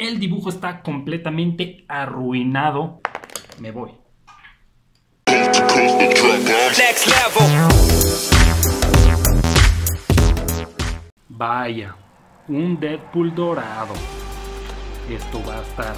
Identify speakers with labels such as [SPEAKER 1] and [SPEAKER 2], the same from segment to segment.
[SPEAKER 1] el dibujo está completamente arruinado. Me voy. Vaya, un Deadpool dorado. Esto va a estar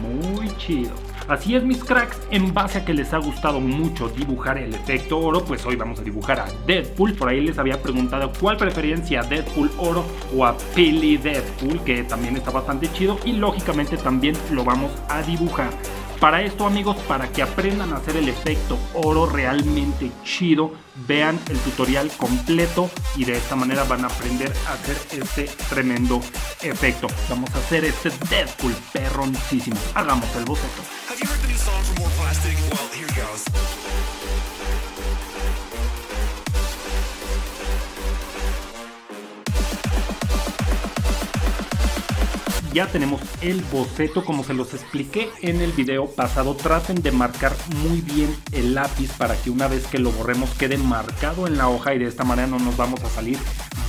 [SPEAKER 1] muy chido. Así es mis cracks, en base a que les ha gustado mucho dibujar el efecto oro, pues hoy vamos a dibujar a Deadpool. Por ahí les había preguntado cuál preferencia, Deadpool oro o a Pili Deadpool, que también está bastante chido y lógicamente también lo vamos a dibujar. Para esto amigos, para que aprendan a hacer el efecto oro realmente chido, vean el tutorial completo y de esta manera van a aprender a hacer este tremendo efecto. Vamos a hacer este Deadpool perroncísimo. Hagamos el boceto. Ya tenemos el boceto como se los expliqué en el video pasado. Traten de marcar muy bien el lápiz para que una vez que lo borremos quede marcado en la hoja y de esta manera no nos vamos a salir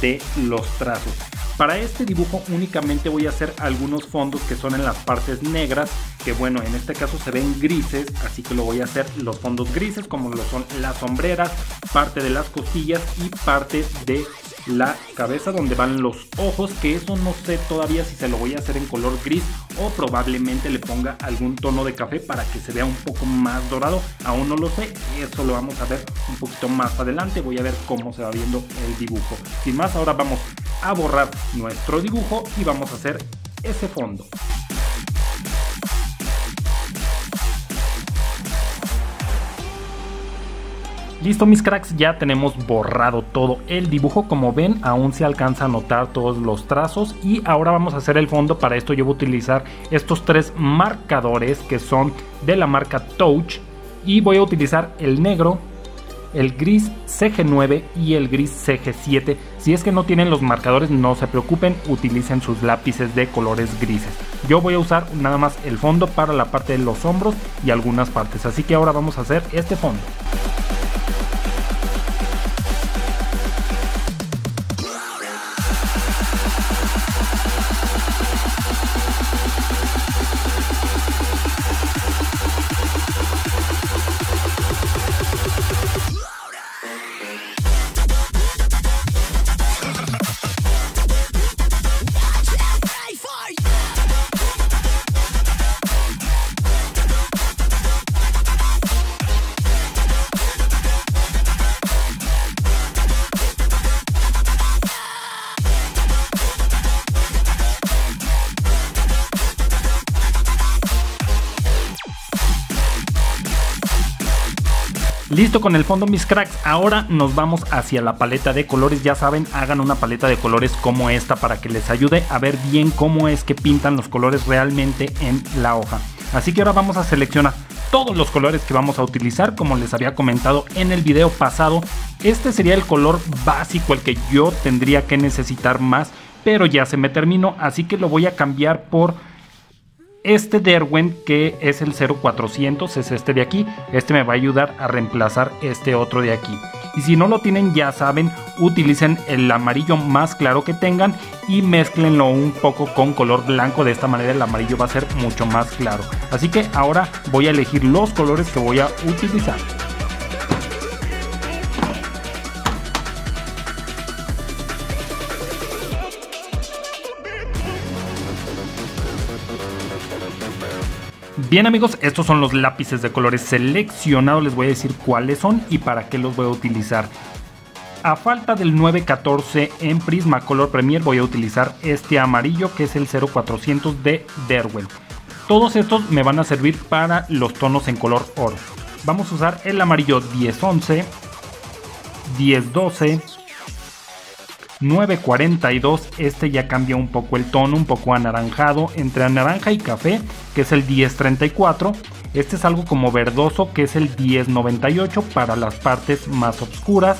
[SPEAKER 1] de los trazos. Para este dibujo únicamente voy a hacer algunos fondos que son en las partes negras, que bueno, en este caso se ven grises, así que lo voy a hacer los fondos grises como lo son las sombreras, parte de las costillas y parte de la cabeza donde van los ojos, que eso no sé todavía si se lo voy a hacer en color gris o probablemente le ponga algún tono de café para que se vea un poco más dorado, aún no lo sé, eso lo vamos a ver un poquito más adelante, voy a ver cómo se va viendo el dibujo. Sin más, ahora vamos a borrar nuestro dibujo y vamos a hacer ese fondo. Listo mis cracks, ya tenemos borrado todo el dibujo, como ven aún se alcanza a notar todos los trazos y ahora vamos a hacer el fondo, para esto yo voy a utilizar estos tres marcadores que son de la marca Touch y voy a utilizar el negro, el gris CG9 y el gris CG7. Si es que no tienen los marcadores no se preocupen, utilicen sus lápices de colores grises. Yo voy a usar nada más el fondo para la parte de los hombros y algunas partes, así que ahora vamos a hacer este fondo. Listo con el fondo mis cracks, ahora nos vamos hacia la paleta de colores, ya saben, hagan una paleta de colores como esta para que les ayude a ver bien cómo es que pintan los colores realmente en la hoja. Así que ahora vamos a seleccionar todos los colores que vamos a utilizar como les había comentado en el video pasado. Este sería el color básico, el que yo tendría que necesitar más, pero ya se me terminó, así que lo voy a cambiar por este Derwent que es el 0400 es este de aquí. Este me va a ayudar a reemplazar este otro de aquí. Y si no lo tienen ya saben, utilicen el amarillo más claro que tengan y mezclenlo un poco con color blanco. De esta manera el amarillo va a ser mucho más claro. Así que ahora voy a elegir los colores que voy a utilizar. Bien amigos, estos son los lápices de colores seleccionados, les voy a decir cuáles son y para qué los voy a utilizar. A falta del 914 en Prismacolor Premier voy a utilizar este amarillo que es el 0400 de Derwell. Todos estos me van a servir para los tonos en color oro. Vamos a usar el amarillo 1011, 1012, 942, este ya cambia un poco el tono, un poco anaranjado, entre naranja y café, que es el 1034. Este es algo como verdoso, que es el 1098 para las partes más oscuras.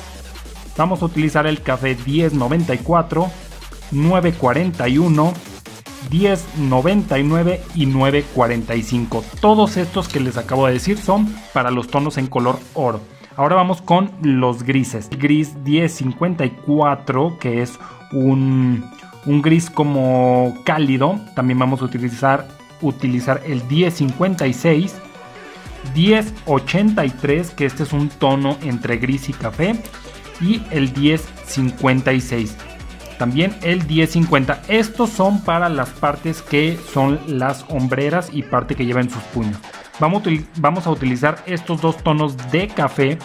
[SPEAKER 1] Vamos a utilizar el café 1094, 941, 1099 y 945. Todos estos que les acabo de decir son para los tonos en color oro. Ahora vamos con los grises. Gris 1054, que es un, un gris como cálido. También vamos a utilizar, utilizar el 1056, 1083, que este es un tono entre gris y café, y el 1056. También el 1050. Estos son para las partes que son las hombreras y parte que lleva en sus puños. Vamos, a utilizar estos dos tonos de café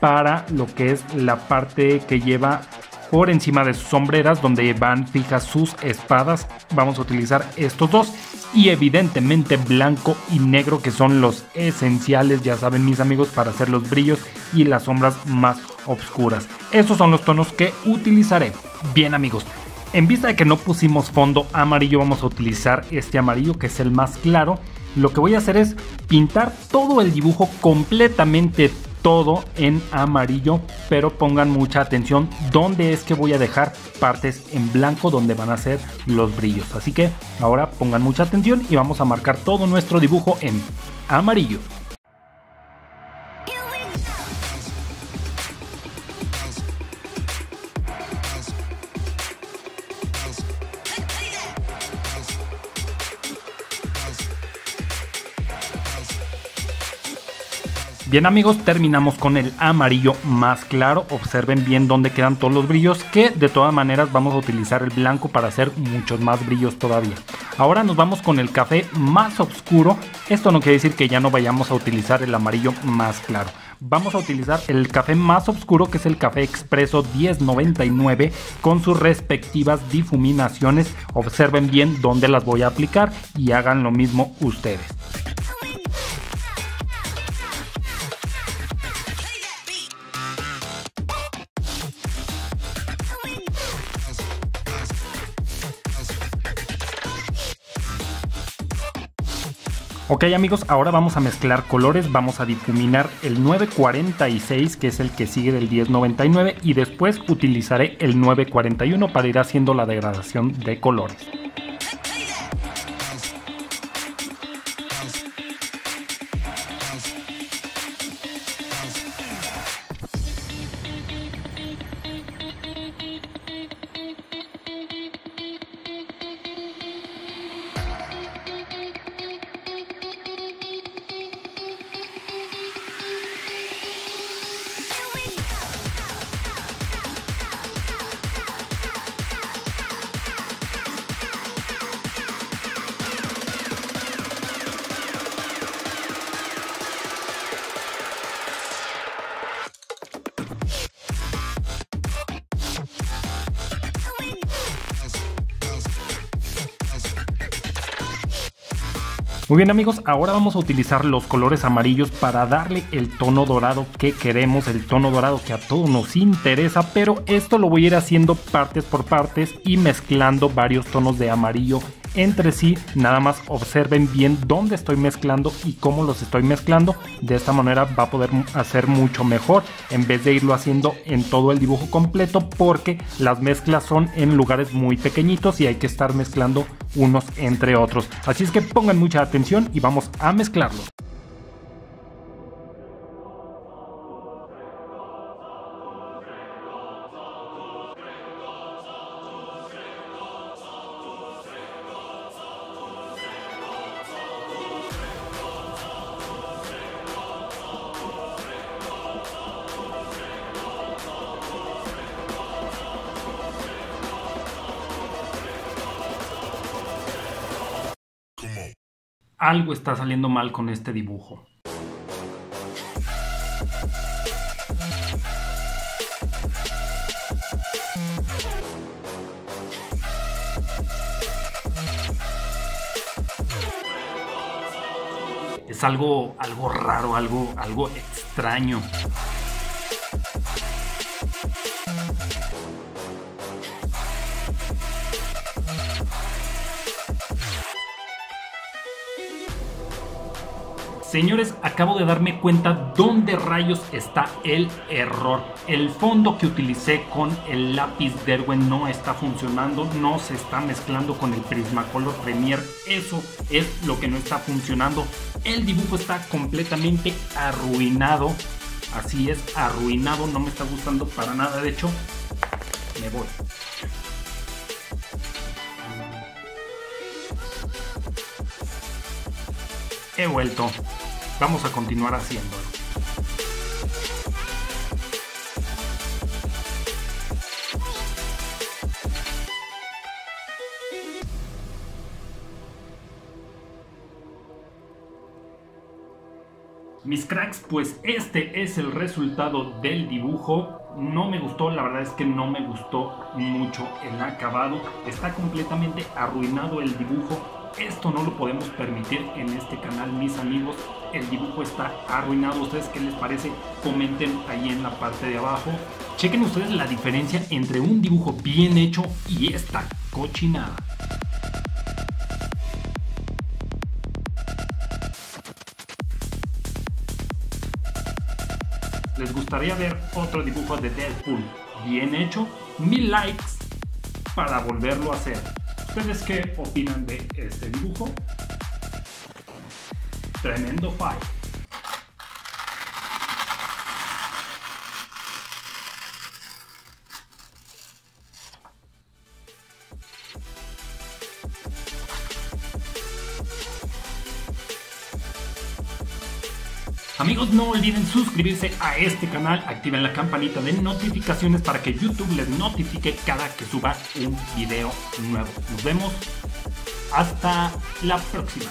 [SPEAKER 1] para lo que es la parte que lleva por encima de sus sombreras donde van fijas sus espadas. Vamos a utilizar estos dos y evidentemente blanco y negro que son los esenciales, ya saben mis amigos, para hacer los brillos y las sombras más oscuras. Estos son los tonos que utilizaré. Bien amigos, en vista de que no pusimos fondo amarillo vamos a utilizar este amarillo que es el más claro. Lo que voy a hacer es pintar todo el dibujo completamente todo en amarillo, pero pongan mucha atención dónde es que voy a dejar partes en blanco donde van a ser los brillos. Así que ahora pongan mucha atención y vamos a marcar todo nuestro dibujo en amarillo. Bien amigos, terminamos con el amarillo más claro. Observen bien dónde quedan todos los brillos, que de todas maneras vamos a utilizar el blanco para hacer muchos más brillos todavía. Ahora nos vamos con el café más oscuro. Esto no quiere decir que ya no vayamos a utilizar el amarillo más claro. Vamos a utilizar el café más oscuro que es el café expreso 1099 con sus respectivas difuminaciones. Observen bien dónde las voy a aplicar y hagan lo mismo ustedes. Ok amigos, ahora vamos a mezclar colores, vamos a difuminar el 946 que es el que sigue del 1099 y después utilizaré el 941 para ir haciendo la degradación de colores. Muy bien amigos, ahora vamos a utilizar los colores amarillos para darle el tono dorado que queremos, el tono dorado que a todos nos interesa, pero esto lo voy a ir haciendo partes por partes y mezclando varios tonos de amarillo entre sí, nada más observen bien dónde estoy mezclando y cómo los estoy mezclando. De esta manera va a poder hacer mucho mejor en vez de irlo haciendo en todo el dibujo completo porque las mezclas son en lugares muy pequeñitos y hay que estar mezclando unos entre otros. Así es que pongan mucha atención y vamos a mezclarlos. Algo está saliendo mal con este dibujo. Es algo, algo raro, algo, algo extraño. Señores, acabo de darme cuenta dónde rayos está el error. El fondo que utilicé con el lápiz Derwent no está funcionando, no se está mezclando con el Prismacolor Premier. Eso es lo que no está funcionando. El dibujo está completamente arruinado. Así es, arruinado, no me está gustando para nada. De hecho, me voy. He vuelto. Vamos a continuar haciéndolo. Mis cracks, pues este es el resultado del dibujo. No me gustó, la verdad es que no me gustó mucho el acabado. Está completamente arruinado el dibujo. Esto no lo podemos permitir en este canal, mis amigos. El dibujo está arruinado. ¿Ustedes qué les parece? Comenten ahí en la parte de abajo. Chequen ustedes la diferencia entre un dibujo bien hecho y esta cochinada. les gustaría ver otro dibujo de Deadpool bien hecho, mil likes para volverlo a hacer. ¿Ustedes qué opinan de este dibujo? Tremendo fight. Amigos, no olviden suscribirse a este canal, activen la campanita de notificaciones para que YouTube les notifique cada que suba un video nuevo. Nos vemos hasta la próxima.